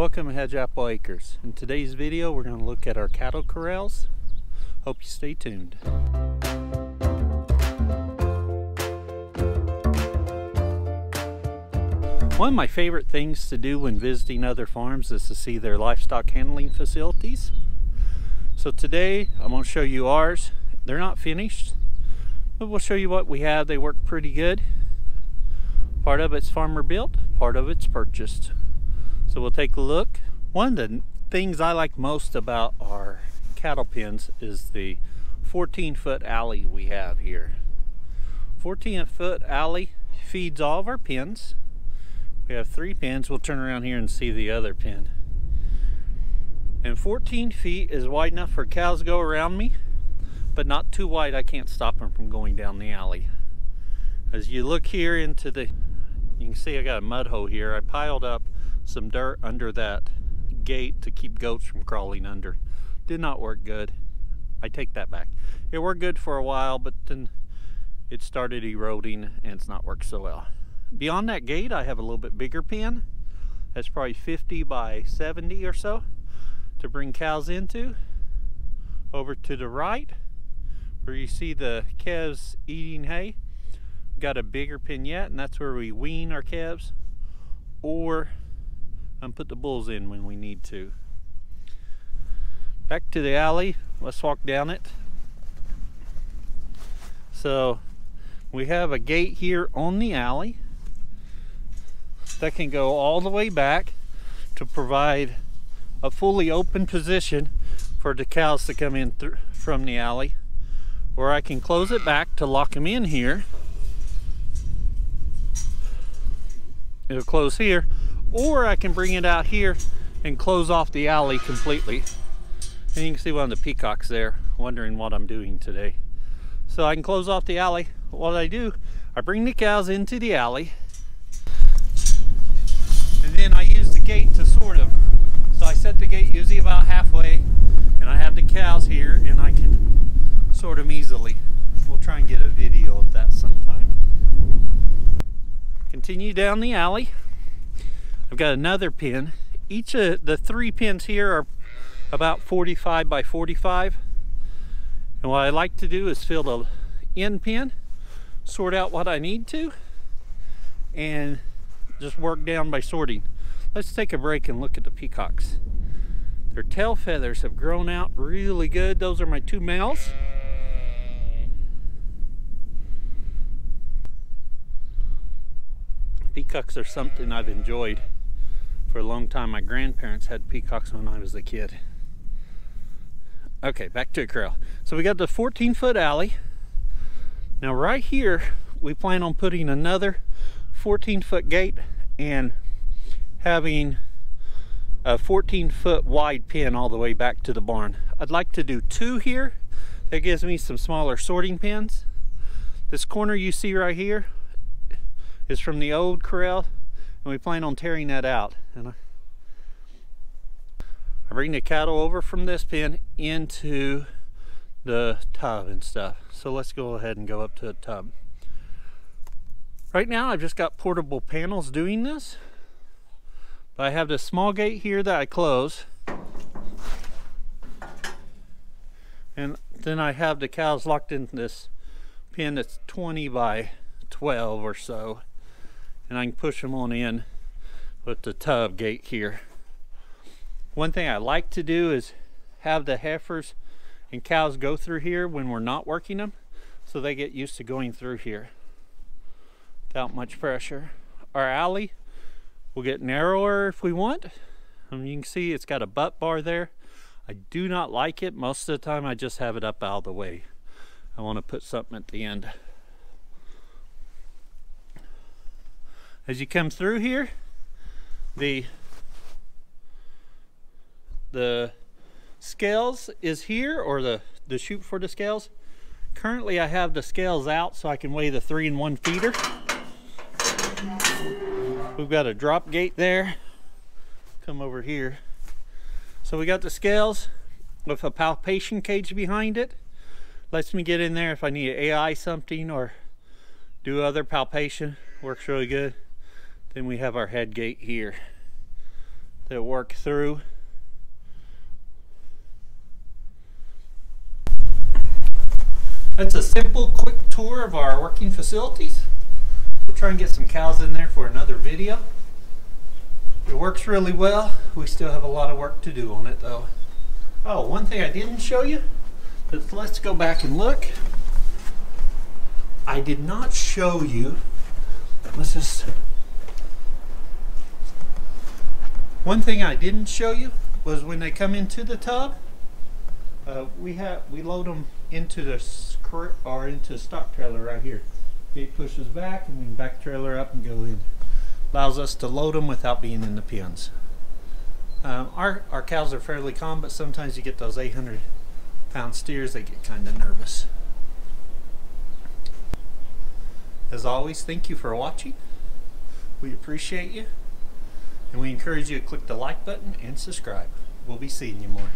Welcome to Hedge Apple Acres. In today's video we're going to look at our cattle corrals. Hope you stay tuned. One of my favorite things to do when visiting other farms is to see their livestock handling facilities. So today I'm going to show you ours. They're not finished, but we'll show you what we have. They work pretty good. Part of it's farmer built, part of it's purchased. So we'll take a look. One of the things I like most about our cattle pens is the 14 foot alley we have here. 14 foot alley feeds all of our pens we have three pins. We'll turn around here and see the other pin. And 14 feet is wide enough for cows to go around me, but not too wide I can't stop them from going down the alley. As you look here into the, you can see I got a mud hole here. I piled up some dirt under that gate to keep goats from crawling under. Did not work good. I take that back. It worked good for a while, but then it started eroding and it's not worked so well. Beyond that gate, I have a little bit bigger pen. That's probably 50 by 70 or so to bring cows into. Over to the right, where you see the calves eating hay, got a bigger pen yet, and that's where we wean our calves or and put the bulls in when we need to. Back to the alley, let's walk down it. So we have a gate here on the alley that can go all the way back to provide a fully open position for the cows to come in from the alley or I can close it back to lock them in here it'll close here or I can bring it out here and close off the alley completely and you can see one of the peacocks there wondering what I'm doing today so I can close off the alley what I do I bring the cows into the alley and then I use the gate to sort them. So I set the gate usually about halfway and I have the cows here and I can sort them easily. We'll try and get a video of that sometime. Continue down the alley. Got another pin. Each of the three pins here are about 45 by 45. And what I like to do is fill the end pin, sort out what I need to, and just work down by sorting. Let's take a break and look at the peacocks. Their tail feathers have grown out really good. Those are my two males. Peacocks are something I've enjoyed for a long time. My grandparents had peacocks when I was a kid. Okay, back to a corral. So we got the 14 foot alley. Now right here, we plan on putting another 14 foot gate and having a 14 foot wide pin all the way back to the barn. I'd like to do two here. That gives me some smaller sorting pins. This corner you see right here is from the old corral and we plan on tearing that out. And I, I bring the cattle over from this pen into the tub and stuff. So let's go ahead and go up to the tub. Right now I've just got portable panels doing this. But I have this small gate here that I close. And then I have the cows locked in this pen that's 20 by 12 or so. And I can push them on in with the tub gate here. One thing I like to do is have the heifers and cows go through here when we're not working them so they get used to going through here without much pressure. Our alley will get narrower if we want. Um, you can see it's got a butt bar there. I do not like it. Most of the time I just have it up out of the way. I want to put something at the end. As you come through here, the the scales is here or the the chute for the scales. Currently I have the scales out so I can weigh the three and one feeder. We've got a drop gate there. Come over here. So we got the scales with a palpation cage behind it. Lets me get in there if I need AI something or do other palpation. Works really good. Then we have our head gate here that work through. That's a simple, quick tour of our working facilities. We'll try and get some cows in there for another video. It works really well. We still have a lot of work to do on it though. Oh, one thing I didn't show you, but let's go back and look. I did not show you, let's just, one thing I didn't show you was when they come into the tub, uh, we have we load them into the or into the stock trailer right here. Gate pushes back and we can back trailer up and go in. Allows us to load them without being in the pens. Um, our, our cows are fairly calm, but sometimes you get those 800 pound steers, they get kind of nervous. As always, thank you for watching. We appreciate you. And we encourage you to click the like button and subscribe. We'll be seeing you more.